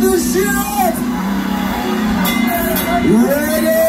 the shit! Ready?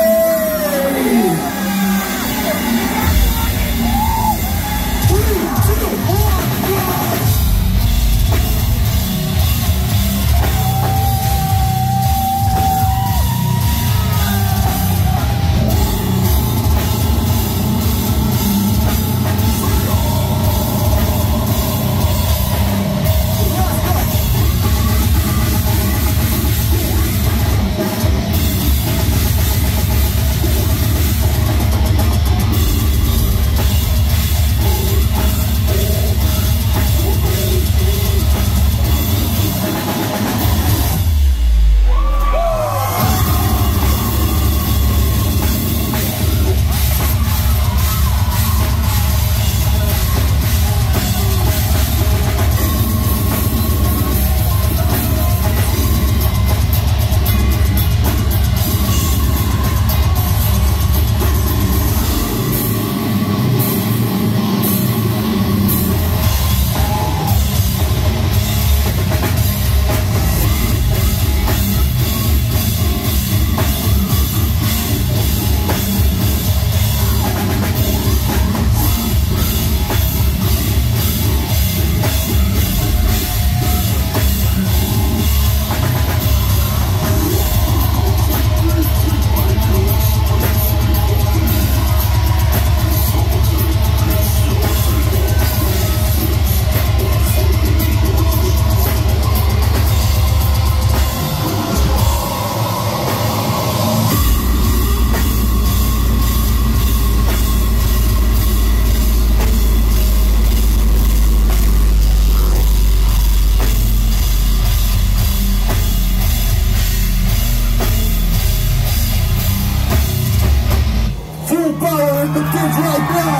the kids right now.